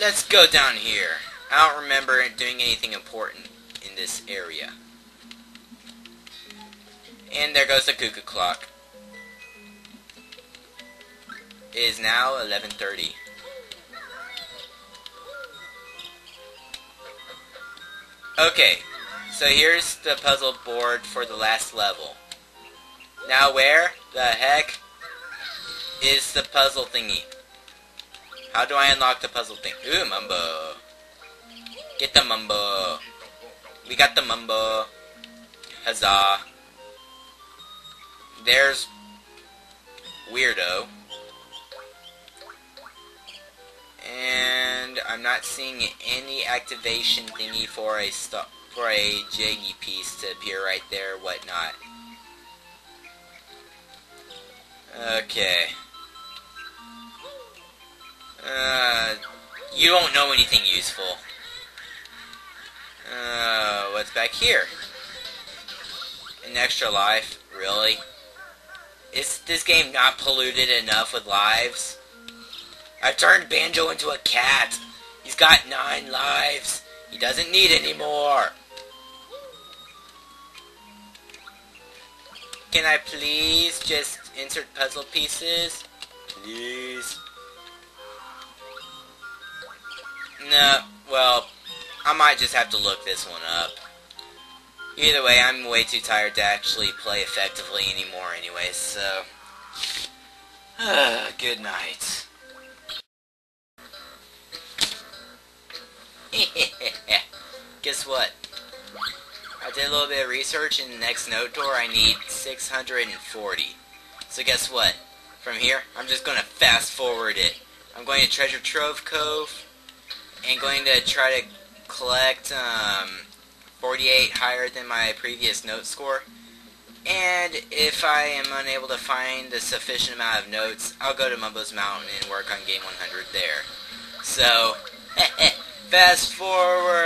let's go down here. I don't remember doing anything important in this area. And there goes the cuckoo clock. It is now 11.30. Okay, so here's the puzzle board for the last level. Now where the heck is the puzzle thingy? How do I unlock the puzzle thing? Ooh, Mumbo. Get the Mumbo. We got the Mumbo. Huzzah. There's Weirdo. And I'm not seeing any activation thingy for a for a Jiggy piece to appear right there, whatnot. Okay. Uh, you don't know anything useful. Uh, what's back here? An extra life? Really? Is this game not polluted enough with lives? I've turned Banjo into a cat. He's got nine lives. He doesn't need any more. Can I please just insert puzzle pieces? Please. No, well, I might just have to look this one up. Either way, I'm way too tired to actually play effectively anymore anyway, so... Uh, good night. Guess what? I did a little bit of research and the next note door I need 640. So guess what? From here, I'm just going to fast forward it. I'm going to Treasure Trove Cove, and going to try to collect um, 48 higher than my previous note score. And if I am unable to find a sufficient amount of notes, I'll go to Mumbo's Mountain and work on Game 100 there. So, fast forward!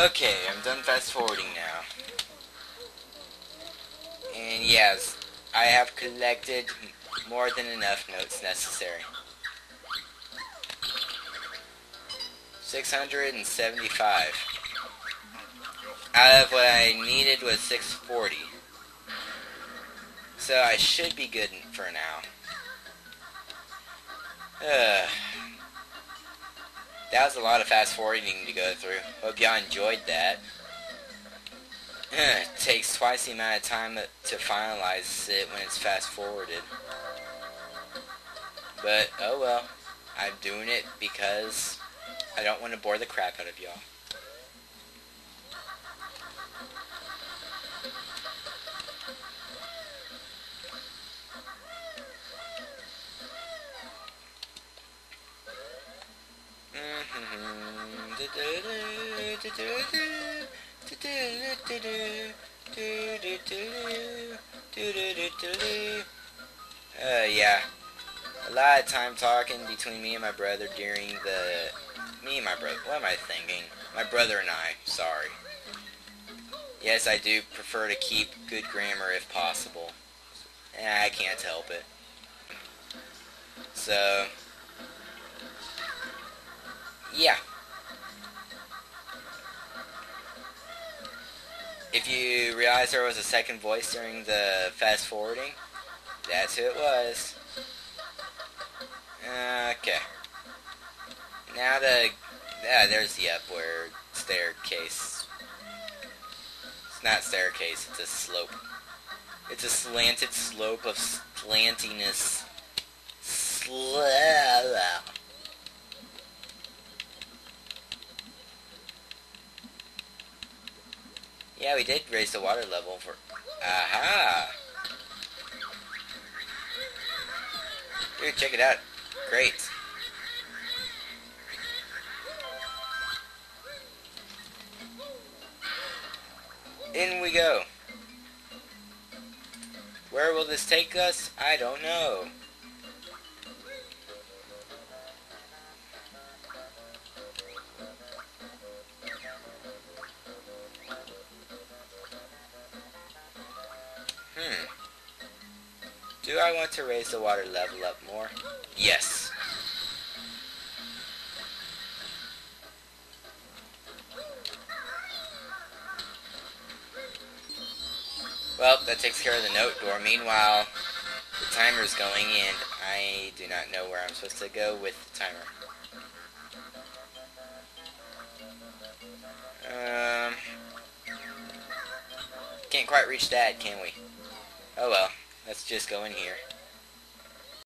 Okay, I'm done fast forwarding now. And yes, I have collected more than enough notes necessary. 675. Out of what I needed was 640. So I should be good for now. Uh, that was a lot of fast forwarding to go through. Hope y'all enjoyed that. it takes twice the amount of time to finalize it when it's fast forwarded. But, oh well. I'm doing it because I don't want to bore the crap out of y'all. Uh, yeah. A lot of time talking between me and my brother during the... Me and my brother. What am I thinking? My brother and I. Sorry. Yes, I do prefer to keep good grammar if possible. I can't help it. So... Yeah. If you realize there was a second voice during the fast forwarding, that's who it was. Okay. Now the... Yeah, there's the upward staircase. It's not staircase, it's a slope. It's a slanted slope of slantiness. Sla Yeah, we did raise the water level for... Aha! Dude, check it out. Great. In we go. Where will this take us? I don't know. Do I want to raise the water level up more? Yes. Well, that takes care of the note door. Meanwhile, the timer's going and I do not know where I'm supposed to go with the timer. Um, can't quite reach that, can we? Oh well. Let's just go in here.